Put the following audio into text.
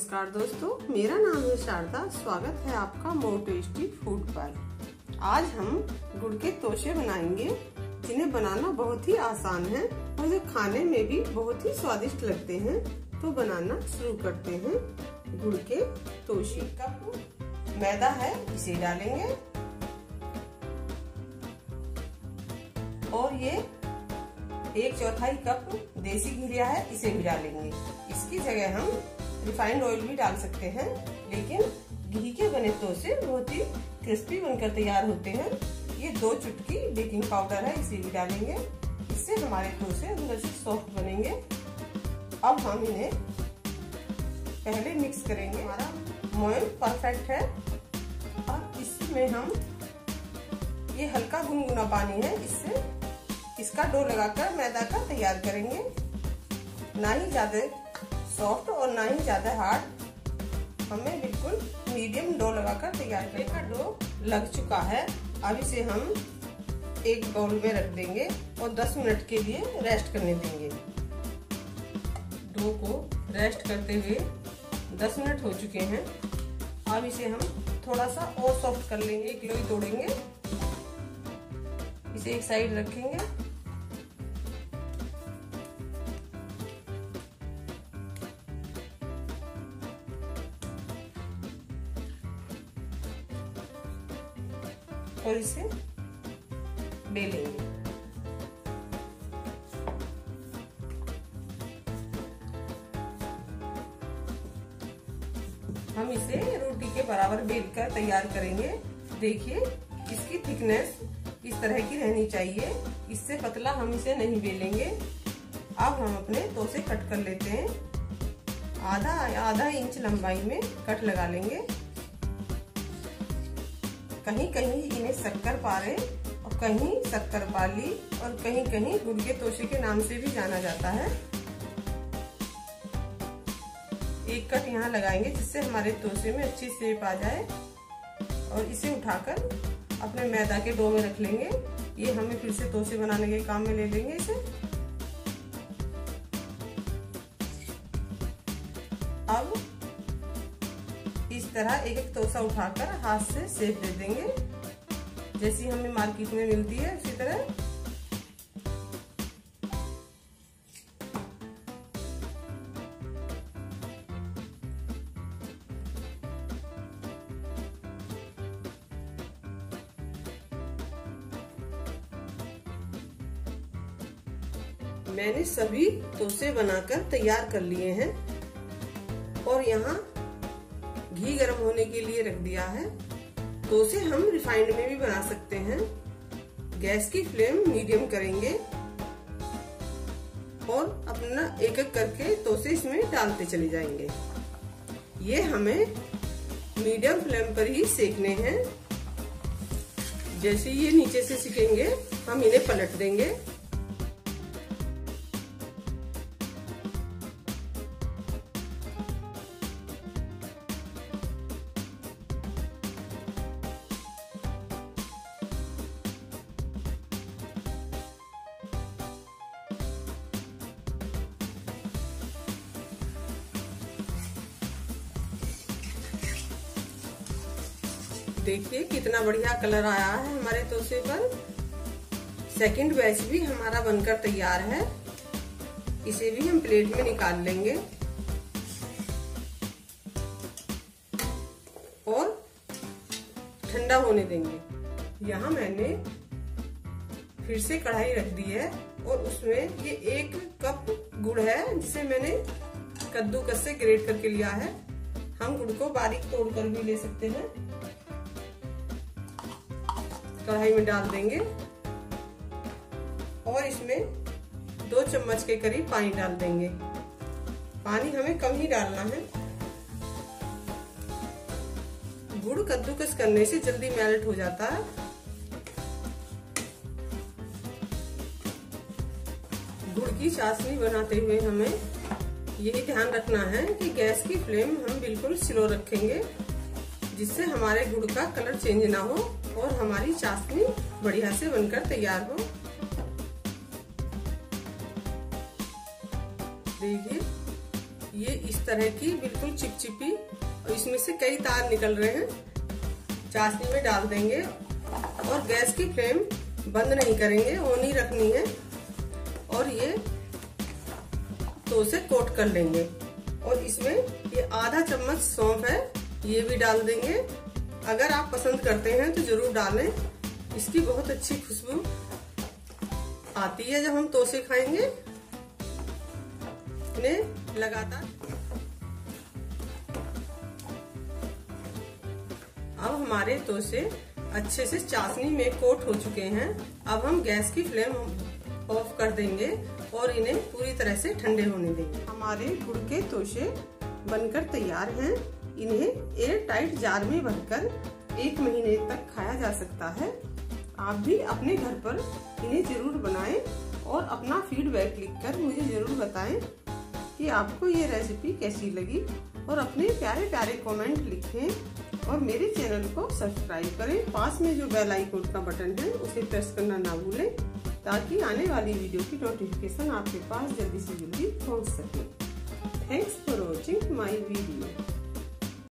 नमस्कार दोस्तों, मेरा नाम है शारदा। स्वागत है आपका मोर टेस्टी फ़ूड पर। आज हम गुड़ के तोशे बनाएँगे, जिन्हें बनाना बहुत ही आसान है और जो खाने में भी बहुत ही स्वादिष्ट लगते हैं। तो बनाना शुरू करते हैं गुड़ के तोशे कप मैदा है, इसे डालेंगे। और ये एक चौथाई कप देसी घी लिया है, इसे भी डालेंगे। इसकी जगह हम रिफाइंड ऑयल भी डाल सकते हैं, लेकिन घी के बने तोसे बहुत ही क्रिस्पी बनकर तैयार होते हैं। ये दो चुटकी बेकिंग पाउडर है, इसे भी डालेंगे। इससे हमारे तोसे अंदर से सॉफ्ट बनेंगे। अब हम इन्हें पहले मिक्स करेंगे। हमारा मोयन परफेक्ट है। अब इसमें हम ये हल्का गुनगुना पानी है। इससे इसका डो लगाकर मैदा का तैयार करेंगे। ना ही ज़्यादा सॉफ्ट और ना ही ज़्यादा हार्ड हमें बिल्कुल मीडियम डो लगाकर तैयार करें का डो लग चुका है। अब इसे हम एक बाउल में रख देंगे और 10 मिनट के लिए रेस्ट करने देंगे। डो को रेस्ट करते हुए 10 मिनट हो चुके हैं। अब इसे हम थोड़ा सा और सॉफ्ट कर लेंगे एक लोई तोड़ेंगे। इसे एक साइड रखेंगे। और इसे बेलेंगे हम इसे रोटी के बराबर बेल कर तैयार करेंगे। देखिए, इसकी थिकनेस इस तरह की रहनी चाहिए। इससे पतला हम इसे नहीं बेलेंगे। अब हम अपने तोसे कट कर लेते हैं। आधा आधा इंच लंबाई में कट लगा लेंगे। कहीं कहीं इन्हें शक्कर पारे और कहीं शक्कर पाली और कहीं कहीं गुड़ के तोशे के नाम से भी जाना जाता है। एक कट यहाँ लगाएँगे जिससे हमारे तोशे में अच्छी सेप आ जाए और इसे उठाकर अपने मैदा के डो में रख लेंगे। ये हमें फिर से तोशे बनाने के काम में ले लेंगे इसे। अब इस तरह एक एक तोसा उठाकर हाथ से सेप दे देंगे। जैसी हमें मार्केट में मिलती है, उसी तरह। मैंने सभी तोसे बनाकर तैयार कर लिए हैं। और यहाँ घी गर्म होने के लिए रख दिया है। तो उसे हम रिफाइंड में भी बना सकते हैं। गैस की फ्लेम मीडियम करेंगे। और अपना एक एक करके तो तोसे इसमें डालते चले जाएँगे। ये हमें मीडियम फ्लेम पर ही सेकने हैं। जैसे ये नीचे से सिकेंगे, हम इन्हें पलट देंगे। देखिए कितना बढ़िया कलर आया है हमारे तोसे पर। सेकंड बैच भी हमारा बनकर तैयार है। इसे भी हम प्लेट में निकाल लेंगे। और ठंडा होने देंगे। यहाँ मैंने फिर से कढ़ाई रख दी है और उसमें ये एक कप गुड़ है, जिसे मैंने कद्दूकस से ग्रेट करके लिया है। हम गुड़ को बारीक तोड़कर भी ले सकते हैं। कढ़ाई में डाल देंगे। और इसमें दो चम्मच के करीब पानी डाल देंगे। पानी हमें कम ही डालना है। गुड़ कद्दूकस करने से जल्दी मेल्ट हो जाता है। गुड़ की चाशनी बनाते हुए हमें यही ध्यान रखना है कि गैस की फ्लेम हम बिल्कुल स्लो रखेंगे, जिससे हमारे गुड़ का कलर चेंज ना हो। और हमारी चाशनी बढ़िया से बनकर तैयार हो। देखिए, ये इस तरह की बिल्कुल चिपचिपी, और इसमें से कई तार निकल रहे हैं। चाशनी में डाल देंगे, और गैस की फ्लेम बंद नहीं करेंगे, ऑन ही रखनी है। और ये तो उसे कोट कर लेंगे। और इसमें ये आधा चम्मच सौंफ है, ये भी डाल देंगे। अगर आप पसंद करते हैं तो ज़रूर डालें। इसकी बहुत अच्छी खुशबू आती है जब हम तोसे खाएँगे। इन्हें लगातार। अब हमारे तोसे अच्छे से चाशनी में कोट हो चुके हैं। अब हम गैस की फ्लेम ऑफ़ कर देंगे और इन्हें पूरी तरह से ठंडे होने देंगे। हमारे गुड़ के तोशे बनकर तैयार हैं। इन्हें एयर टाइट जार में भरकर एक महीने तक खाया जा सकता है। आप भी अपने घर पर इन्हें ज़रूर बनाएँ और अपना फीडबैक लिखकर मुझे ज़रूर बताएँ कि आपको ये रेसिपी कैसी लगी और अपने प्यारे प्यारे कमेंट लिखें और मेरे चैनल को सब्सक्राइब करें। पास में जो बेल आइकन का बटन है, उसे प्रेस करना ना भूलें ताकि आने वाली वीडियो की नोटिफिकेशन आपके पास जल्दी से जल्दी पहुँच सके। Thanks for watching my video